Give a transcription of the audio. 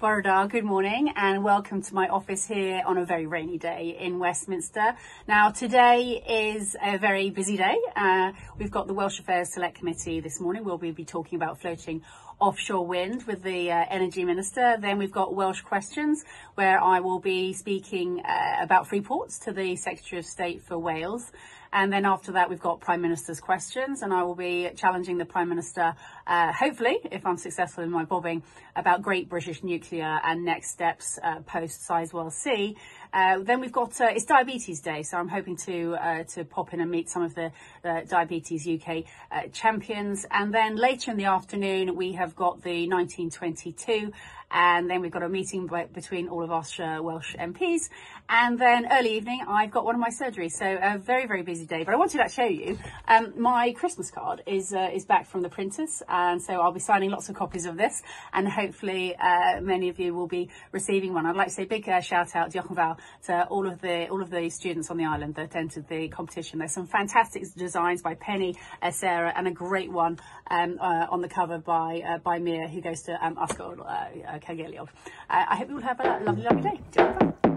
Borodar, good morning and welcome to my office here on a very rainy day in Westminster. Now, today is a very busy day. Uh, we've got the Welsh Affairs Select Committee this morning. We'll be talking about floating offshore wind with the uh, Energy Minister. Then we've got Welsh questions where I will be speaking uh, about free ports to the Secretary of State for Wales. And then after that, we've got Prime Minister's questions, and I will be challenging the Prime Minister, uh, hopefully, if I'm successful in my bobbing, about Great British Nuclear and next steps uh, post Sizewell C. Uh, then we've got uh, it's Diabetes Day, so I'm hoping to uh, to pop in and meet some of the Diabetes UK uh, champions. And then later in the afternoon, we have got the 1922 and then we've got a meeting between all of us uh, Welsh MPs. And then early evening, I've got one of my surgeries. So a very, very busy day. But I wanted to show you um, my Christmas card is uh, is back from the printers. And so I'll be signing lots of copies of this. And hopefully uh, many of you will be receiving one. I'd like to say a big uh, shout out, Diolch to all of the all of the students on the island that entered the competition. There's some fantastic designs by Penny, uh, Sarah, and a great one um, uh, on the cover by uh, by Mia, who goes to um, Ysgol uh, uh, I hope you all have a lovely, lovely day.